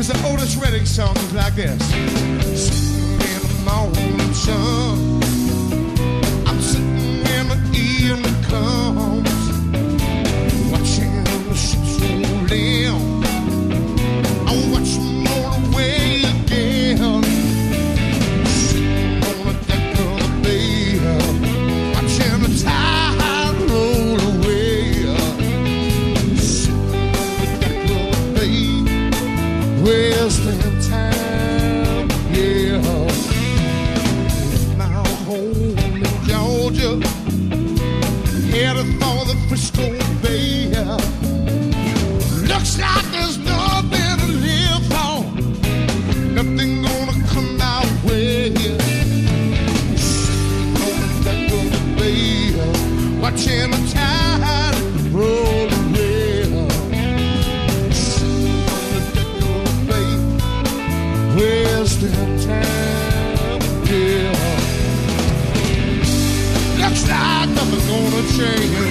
It's an Otis Redding song like this. Sitting in the morning sun. Wasting time, yeah. My home in Georgia, headed for the Bay. Looks like there's nothing to live for, nothing gonna come way. The bay, watching the tide Looks like nothing's gonna change.